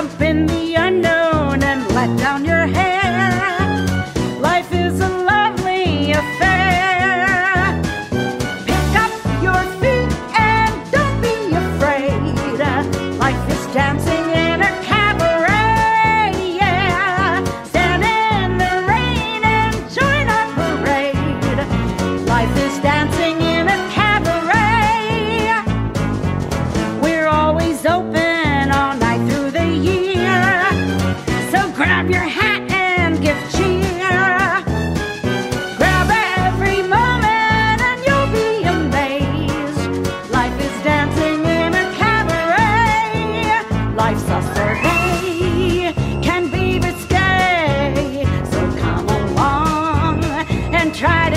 up in the unknown and let down your hair. Life is a lovely affair. Pick up your feet and don't be afraid. Life is dancing your hat and give cheer. Grab every moment and you'll be amazed. Life is dancing in a cabaret. Life's a survey, can be risque. So come along and try